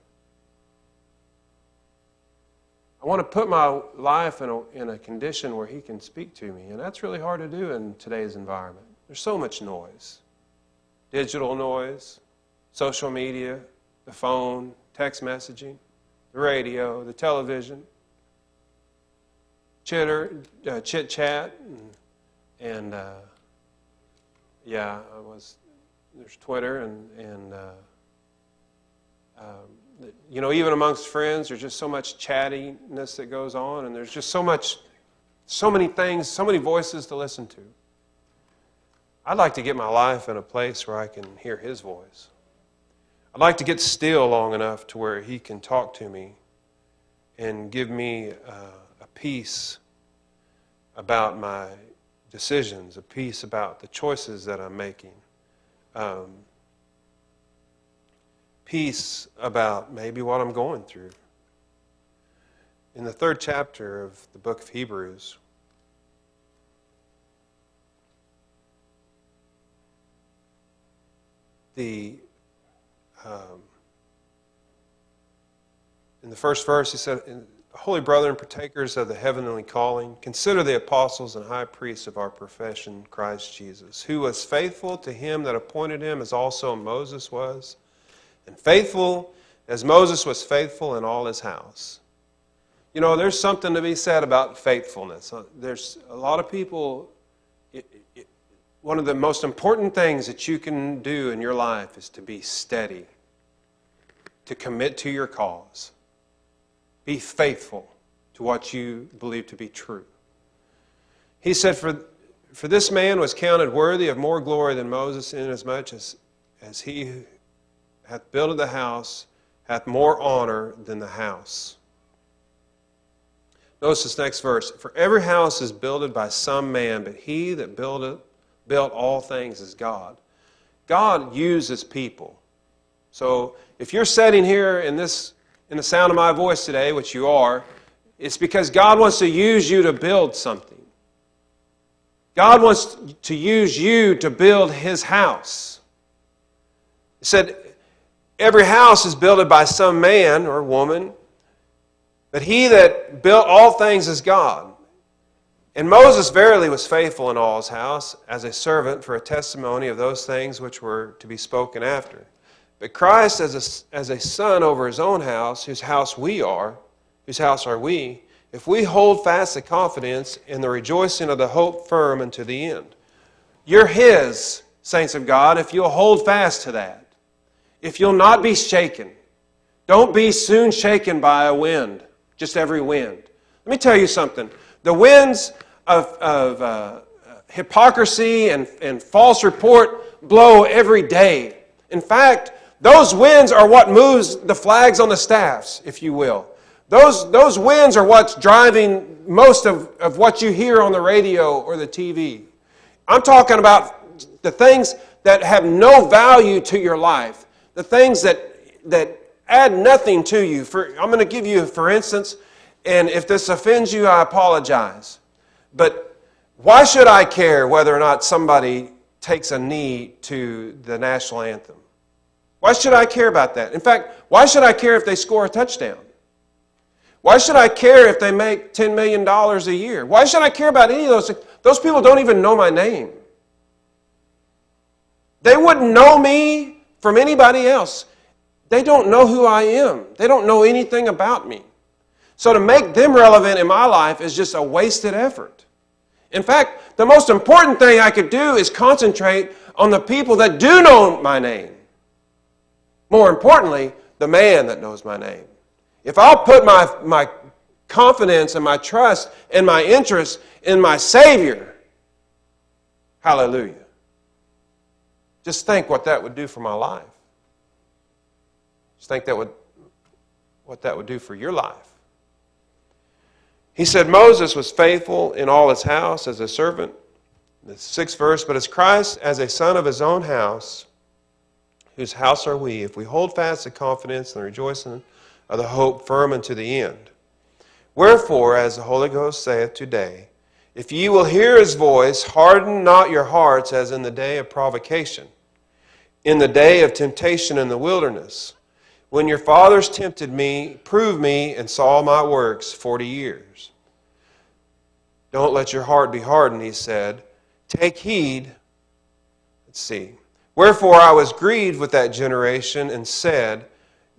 Want to put my life in a, in a condition where He can speak to me, and that's really hard to do in today's environment. There's so much noise digital noise, social media, the phone, text messaging, the radio, the television, chitter, uh, chit chat, and, and uh, yeah, I was. There's Twitter and and uh, um, you know even amongst friends, there's just so much chattiness that goes on, and there's just so much, so many things, so many voices to listen to. I'd like to get my life in a place where I can hear His voice. I'd like to get still long enough to where He can talk to me and give me uh, a peace about my decisions, a peace about the choices that I'm making, um, peace about maybe what I'm going through. In the third chapter of the book of Hebrews, the um, in the first verse, he said, Holy brethren, partakers of the heavenly calling, consider the apostles and high priests of our profession, Christ Jesus, who was faithful to him that appointed him, as also Moses was, and faithful as Moses was faithful in all his house. You know, there's something to be said about faithfulness. Uh, there's a lot of people, it, it, one of the most important things that you can do in your life is to be steady, to commit to your cause. Be faithful to what you believe to be true. He said, For, for this man was counted worthy of more glory than Moses, inasmuch as, much as he hath builded the house hath more honor than the house. Notice this next verse. For every house is builded by some man, but he that buildeth, built all things is God. God uses people. So if you're sitting here in this in the sound of my voice today, which you are, it's because God wants to use you to build something. God wants to use you to build His house. He said, Every house is built by some man or woman, but he that built all things is God. And Moses verily was faithful in all his house as a servant for a testimony of those things which were to be spoken after. But Christ, as a, as a son over his own house, whose house we are, whose house are we, if we hold fast the confidence in the rejoicing of the hope firm unto the end. You're his, saints of God, if you'll hold fast to that. If you'll not be shaken. Don't be soon shaken by a wind, just every wind. Let me tell you something. The winds of, of uh, hypocrisy and, and false report blow every day. In fact, those winds are what moves the flags on the staffs, if you will. Those, those winds are what's driving most of, of what you hear on the radio or the TV. I'm talking about the things that have no value to your life, the things that, that add nothing to you. For, I'm going to give you, for instance, and if this offends you, I apologize. But why should I care whether or not somebody takes a knee to the national anthem? Why should I care about that? In fact, why should I care if they score a touchdown? Why should I care if they make $10 million a year? Why should I care about any of those? Those people don't even know my name. They wouldn't know me from anybody else. They don't know who I am, they don't know anything about me. So to make them relevant in my life is just a wasted effort. In fact, the most important thing I could do is concentrate on the people that do know my name. More importantly, the man that knows my name. If I'll put my, my confidence and my trust and my interest in my Savior, hallelujah. Just think what that would do for my life. Just think that would, what that would do for your life. He said Moses was faithful in all his house as a servant. The sixth verse, but as Christ as a son of his own house, whose house are we, if we hold fast the confidence and the rejoicing of the hope firm unto the end? Wherefore, as the Holy Ghost saith today, if ye will hear his voice, harden not your hearts as in the day of provocation, in the day of temptation in the wilderness, when your fathers tempted me, proved me, and saw my works forty years. Don't let your heart be hardened, he said. Take heed. Let's see. Wherefore I was grieved with that generation and said,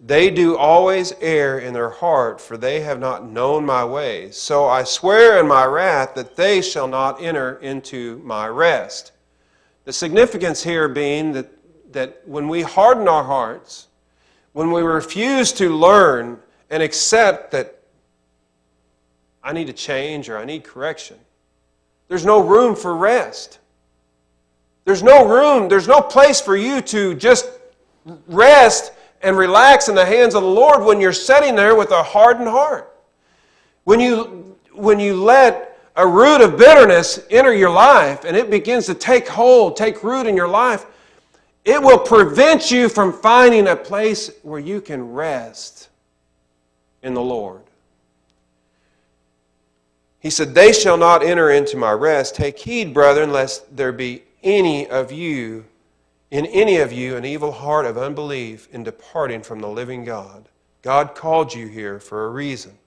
They do always err in their heart, for they have not known my ways. So I swear in my wrath that they shall not enter into my rest. The significance here being that, that when we harden our hearts, when we refuse to learn and accept that I need to change or I need correction, there's no room for rest. There's no room, there's no place for you to just rest and relax in the hands of the Lord when you're sitting there with a hardened heart. When you, when you let a root of bitterness enter your life and it begins to take hold, take root in your life, it will prevent you from finding a place where you can rest in the Lord. He said, They shall not enter into my rest. Take heed, brethren, lest there be any of you, in any of you, an evil heart of unbelief in departing from the living God. God called you here for a reason.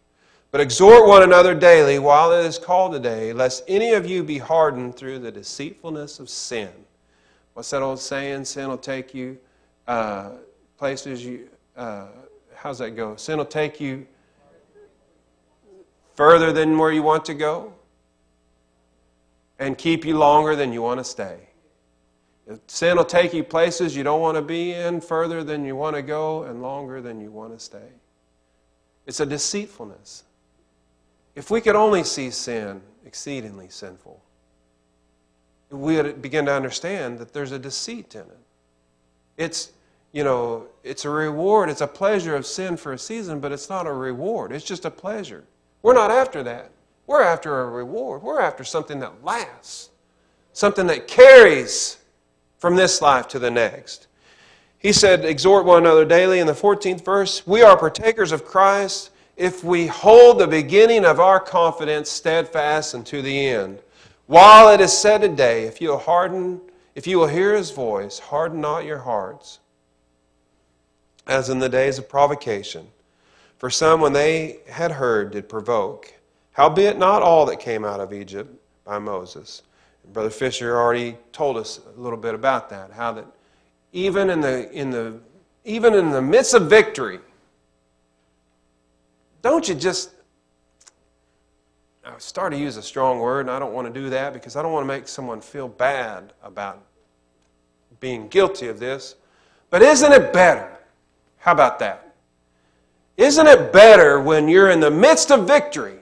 But exhort one another daily while it is called today, lest any of you be hardened through the deceitfulness of sin. What's that old saying? Sin will take you uh, places you. Uh, how's that go? Sin will take you further than where you want to go and keep you longer than you want to stay. Sin will take you places you don't want to be in, further than you want to go, and longer than you want to stay. It's a deceitfulness. If we could only see sin exceedingly sinful, we would begin to understand that there's a deceit in it. It's, you know, it's a reward, it's a pleasure of sin for a season, but it's not a reward. It's just a pleasure. We're not after that. We're after a reward. We're after something that lasts, something that carries from this life to the next. He said, Exhort one another daily in the 14th verse. We are partakers of Christ if we hold the beginning of our confidence steadfast unto the end. While it is said today, if you will harden, if you will hear his voice, harden not your hearts, as in the days of provocation for some, when they had heard, did provoke. Howbeit, not all that came out of Egypt by Moses. Brother Fisher already told us a little bit about that, how that even in the, in the, even in the midst of victory, don't you just I start to use a strong word, and I don't want to do that because I don't want to make someone feel bad about being guilty of this. But isn't it better? How about that? Isn't it better when you're in the midst of victory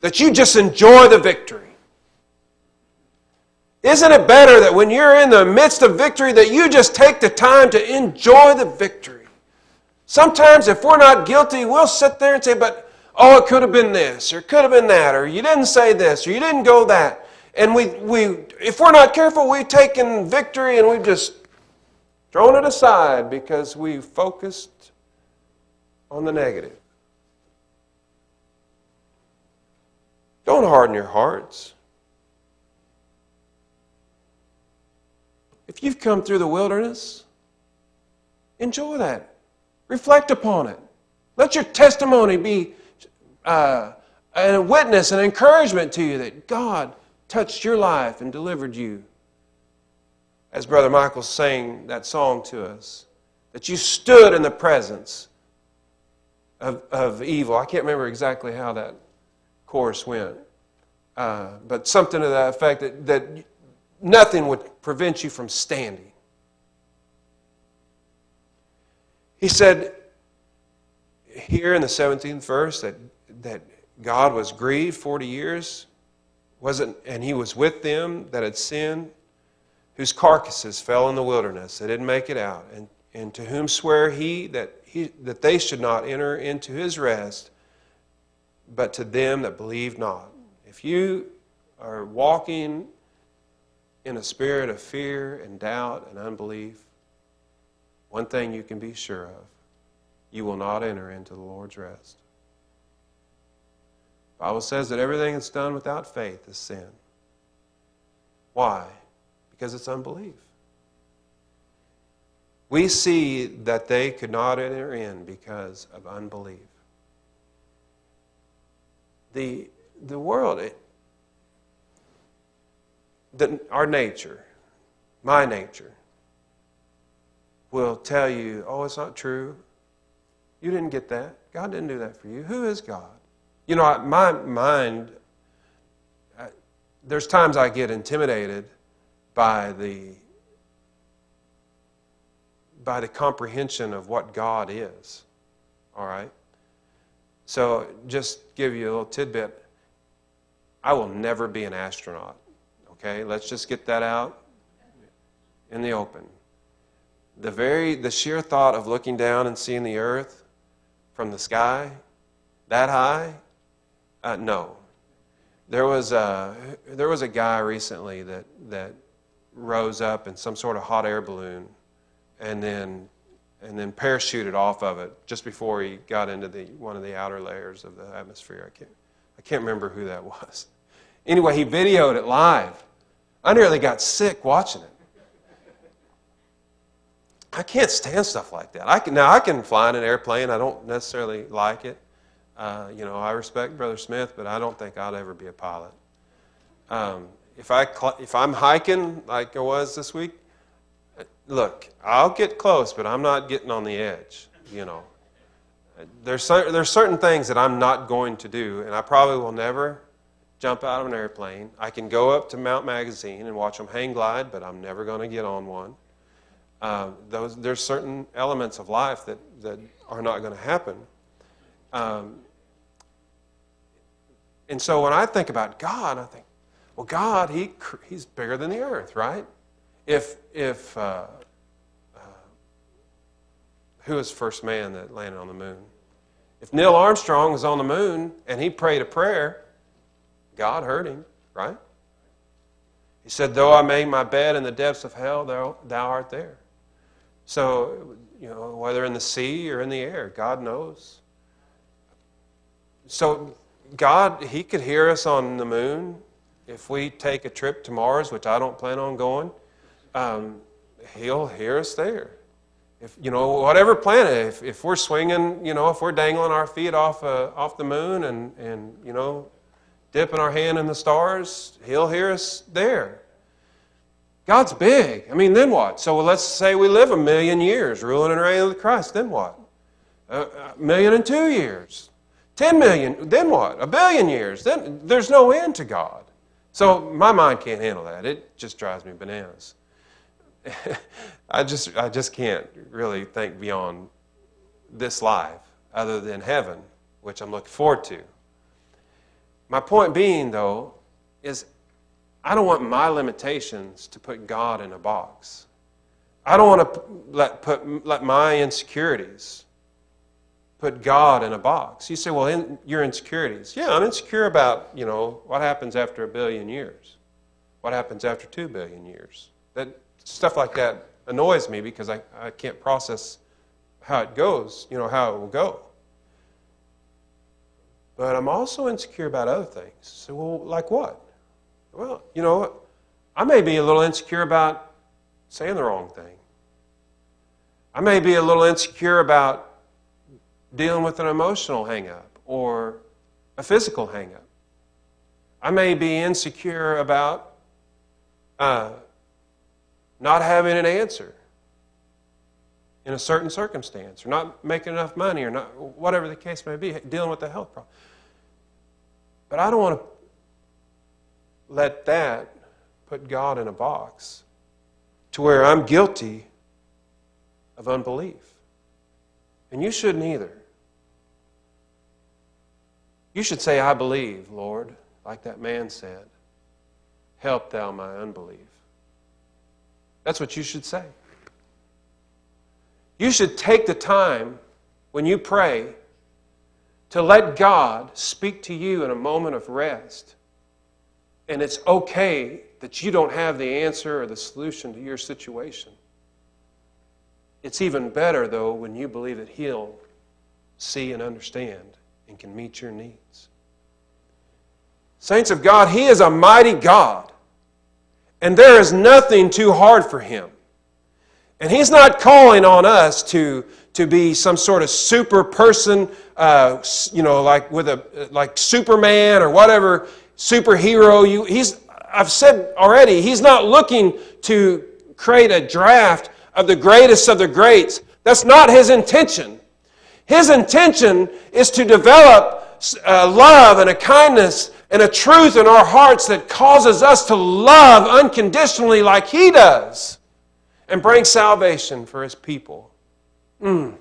that you just enjoy the victory? Isn't it better that when you're in the midst of victory that you just take the time to enjoy the victory? Sometimes if we're not guilty, we'll sit there and say, but oh, it could have been this, or it could have been that, or you didn't say this, or you didn't go that. And we, we if we're not careful, we've taken victory and we've just thrown it aside because we focused on the negative. Don't harden your hearts. You've come through the wilderness, enjoy that. Reflect upon it. Let your testimony be uh, a witness, an encouragement to you that God touched your life and delivered you. As Brother Michael sang that song to us, that you stood in the presence of, of evil. I can't remember exactly how that chorus went, uh, but something to that effect that, that nothing would prevent you from standing. He said here in the 17th verse that, that God was grieved 40 years, wasn't, and he was with them that had sinned, whose carcasses fell in the wilderness. They didn't make it out. And, and to whom swear he that he, that they should not enter into his rest, but to them that believe not. If you are walking in a spirit of fear and doubt and unbelief, one thing you can be sure of you will not enter into the Lord's rest. The Bible says that everything that's done without faith is sin. Why? Because it's unbelief we see that they could not enter in because of unbelief. The, the world, it, the, our nature, my nature, will tell you, oh, it's not true. You didn't get that. God didn't do that for you. Who is God? You know, my mind, I, there's times I get intimidated by the by the comprehension of what God is. All right? So, just give you a little tidbit. I will never be an astronaut. Okay? Let's just get that out. in the open. The very the sheer thought of looking down and seeing the earth from the sky that high, uh, no. There was a there was a guy recently that that rose up in some sort of hot air balloon, and then and then parachuted off of it just before he got into the one of the outer layers of the atmosphere. I can't I can't remember who that was. Anyway, he videoed it live. I nearly got sick watching it. I can't stand stuff like that. I can, now, I can fly in an airplane. I don't necessarily like it. Uh, you know, I respect Brother Smith, but I don't think I'd ever be a pilot. Um, if, I if I'm hiking like I was this week, look, I'll get close, but I'm not getting on the edge, you know. There's, there's certain things that I'm not going to do, and I probably will never jump out of an airplane. I can go up to Mount Magazine and watch them hang glide, but I'm never going to get on one. Uh, those, there's certain elements of life that, that are not going to happen. Um, and so when I think about God, I think, well, God, he, He's bigger than the earth, right? If, if uh, uh, who was the first man that landed on the moon? If Neil Armstrong was on the moon and he prayed a prayer, God heard him, right? He said, Though I made my bed in the depths of hell, thou, thou art there. So, you know, whether in the sea or in the air, God knows. So, God, He could hear us on the moon. If we take a trip to Mars, which I don't plan on going, um, He'll hear us there. If, you know, whatever planet, if, if we're swinging, you know, if we're dangling our feet off, uh, off the moon and, and, you know, dipping our hand in the stars, He'll hear us there. God's big. I mean, then what? So let's say we live a million years ruling and reigning with Christ. Then what? A, million and two years. Ten million. Then what? A billion years. Then there's no end to God. So my mind can't handle that. It just drives me bananas. I just I just can't really think beyond this life other than heaven, which I'm looking forward to. My point being though is I don't want my limitations to put God in a box. I don't want to let, put, let my insecurities put God in a box. You say, well, in, your insecurities. Yeah, I'm insecure about, you know, what happens after a billion years. What happens after two billion years. That Stuff like that annoys me because I, I can't process how it goes, you know, how it will go. But I'm also insecure about other things. So, well, like what? Well, you know, I may be a little insecure about saying the wrong thing. I may be a little insecure about dealing with an emotional hangup or a physical hangup. I may be insecure about uh, not having an answer in a certain circumstance, or not making enough money, or not whatever the case may be, dealing with a health problem. But I don't want to let that put God in a box to where I'm guilty of unbelief. And you shouldn't either. You should say, I believe, Lord, like that man said. Help thou my unbelief. That's what you should say. You should take the time when you pray to let God speak to you in a moment of rest and it's okay that you don't have the answer or the solution to your situation. It's even better, though, when you believe that He'll see and understand and can meet your needs. Saints of God, He is a mighty God, and there is nothing too hard for Him. And He's not calling on us to, to be some sort of super person, uh, you know, like with a like Superman or whatever superhero. You, he's, I've said already, he's not looking to create a draft of the greatest of the greats. That's not his intention. His intention is to develop a love and a kindness and a truth in our hearts that causes us to love unconditionally like he does and bring salvation for his people. Mm.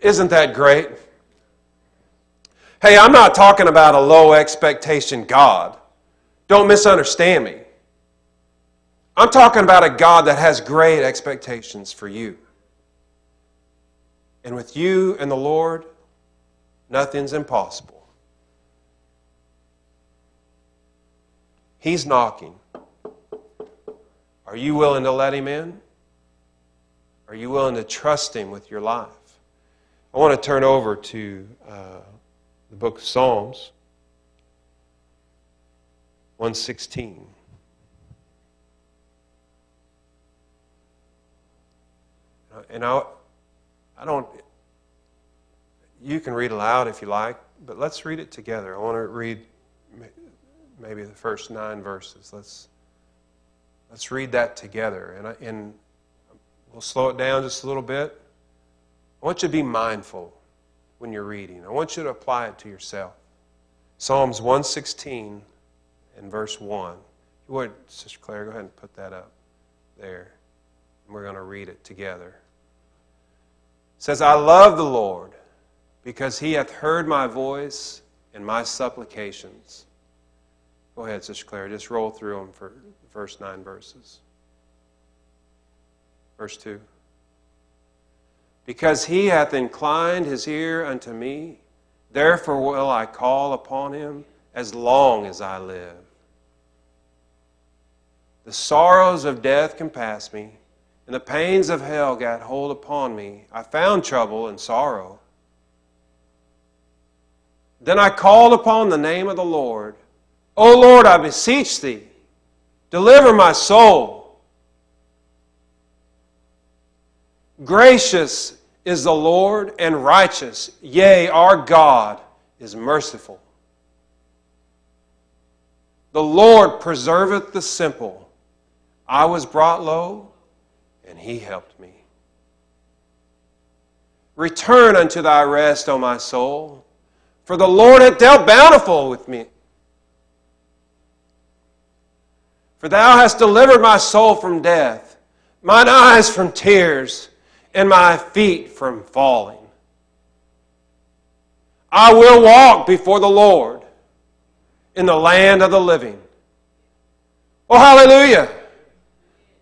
Isn't that great? Hey, I'm not talking about a low expectation God. Don't misunderstand me. I'm talking about a God that has great expectations for you. And with you and the Lord, nothing's impossible. He's knocking. Are you willing to let Him in? Are you willing to trust Him with your life? I want to turn over to uh, the book of Psalms 116. And I, I don't, you can read aloud if you like, but let's read it together. I want to read maybe the first nine verses. Let's, let's read that together. And, I, and we'll slow it down just a little bit. I want you to be mindful when you're reading. I want you to apply it to yourself. Psalms 116 and verse 1. You would, Sister Claire, go ahead and put that up there. And we're going to read it together. It says, I love the Lord because he hath heard my voice and my supplications. Go ahead, Sister Claire. Just roll through them for the first nine verses. Verse 2. Because he hath inclined his ear unto me, therefore will I call upon him as long as I live. The sorrows of death compassed me, and the pains of hell got hold upon me. I found trouble and sorrow. Then I called upon the name of the Lord. O Lord, I beseech thee, deliver my soul. Gracious is the Lord and righteous. Yea, our God is merciful. The Lord preserveth the simple. I was brought low, and he helped me. Return unto thy rest, O my soul, for the Lord hath dealt bountiful with me. For thou hast delivered my soul from death, mine eyes from tears and my feet from falling. I will walk before the Lord in the land of the living. Oh, hallelujah.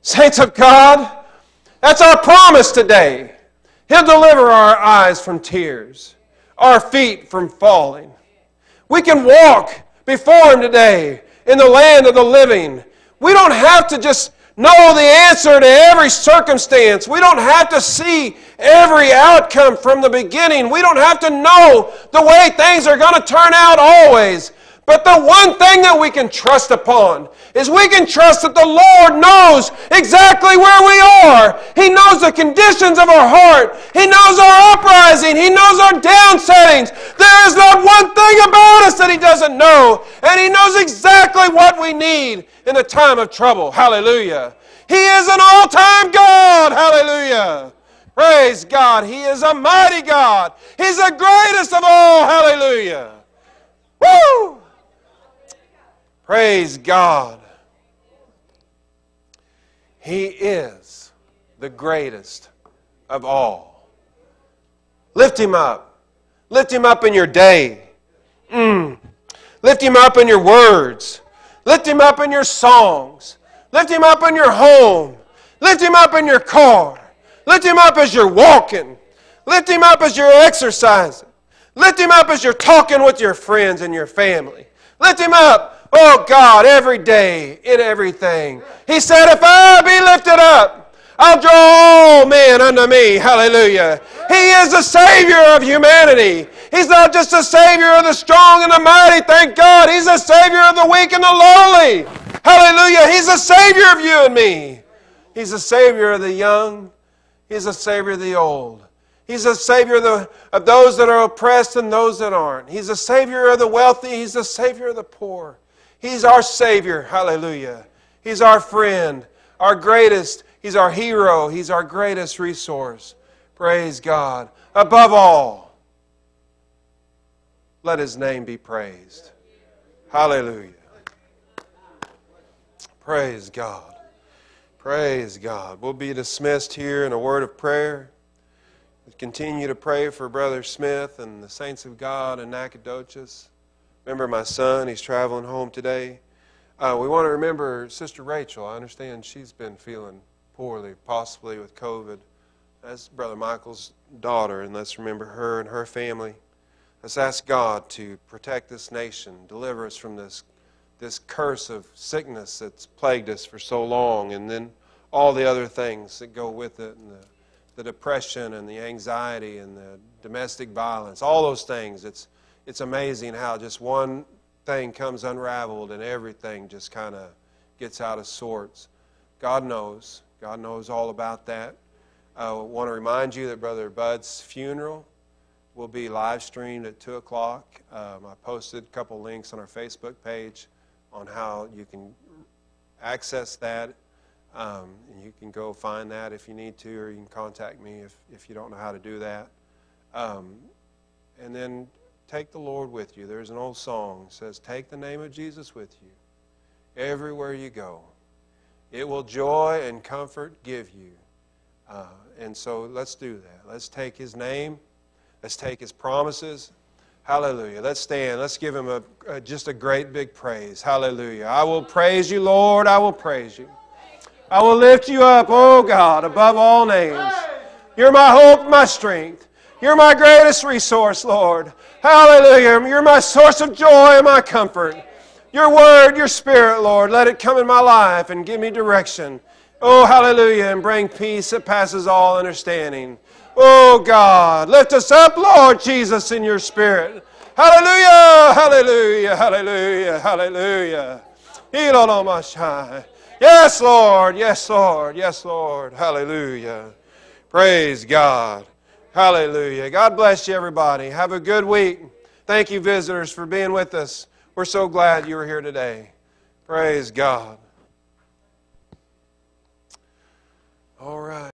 Saints of God, that's our promise today. He'll deliver our eyes from tears, our feet from falling. We can walk before Him today in the land of the living. We don't have to just know the answer to every circumstance. We don't have to see every outcome from the beginning. We don't have to know the way things are going to turn out always. But the one thing that we can trust upon is we can trust that the Lord knows exactly where we are. He knows the conditions of our heart. He knows our uprising. He knows our downsettings. There is not one thing about us that He doesn't know. And He knows exactly what we need in a time of trouble. Hallelujah. He is an all time God. Hallelujah. Praise God. He is a mighty God. He's the greatest of all. Hallelujah. Woo! Praise God. He is the greatest of all. Lift him up. Lift him up in your day. Mm. Lift him up in your words. Lift him up in your songs. Lift him up in your home. Lift him up in your car. Lift him up as you're walking. Lift him up as you're exercising. Lift him up as you're talking with your friends and your family. Lift him up Oh God, every day, in everything. He said, If I be lifted up, I'll draw all men unto me. Hallelujah. He is the Savior of humanity. He's not just the Savior of the strong and the mighty, thank God. He's the Savior of the weak and the lowly. Hallelujah. He's the Savior of you and me. He's the Savior of the young. He's the Savior of the old. He's the Savior of, the, of those that are oppressed and those that aren't. He's the Savior of the wealthy. He's the Savior of the poor. He's our Savior. Hallelujah. He's our friend, our greatest. He's our hero. He's our greatest resource. Praise God. Above all, let His name be praised. Hallelujah. Praise God. Praise God. We'll be dismissed here in a word of prayer. We continue to pray for Brother Smith and the saints of God in Nacogdoches. Remember my son, he's traveling home today. Uh, we want to remember Sister Rachel. I understand she's been feeling poorly, possibly with COVID. That's Brother Michael's daughter, and let's remember her and her family. Let's ask God to protect this nation, deliver us from this, this curse of sickness that's plagued us for so long, and then all the other things that go with it, and the, the depression and the anxiety and the domestic violence, all those things. It's, it's amazing how just one thing comes unraveled and everything just kind of gets out of sorts. God knows. God knows all about that. I want to remind you that Brother Bud's funeral will be live streamed at 2 o'clock. Um, I posted a couple links on our Facebook page on how you can access that. Um, and you can go find that if you need to, or you can contact me if, if you don't know how to do that. Um, and then take the Lord with you. There's an old song that says, Take the name of Jesus with you everywhere you go. It will joy and comfort give you. Uh, and so let's do that. Let's take his name. Let's take his promises. Hallelujah. Let's stand. Let's give him a, a, just a great big praise. Hallelujah. I will praise you, Lord. I will praise you. I will lift you up, oh God, above all names. You're my hope, my strength. You're my greatest resource, Lord. Hallelujah. You're my source of joy and my comfort. Your word, your spirit, Lord, let it come in my life and give me direction. Oh, hallelujah, and bring peace that passes all understanding. Oh, God, lift us up, Lord Jesus, in your spirit. Hallelujah, hallelujah, hallelujah, hallelujah. Yes, Lord, yes, Lord, yes, Lord. Hallelujah. Praise God. Hallelujah. God bless you, everybody. Have a good week. Thank you, visitors, for being with us. We're so glad you were here today. Praise God. All right.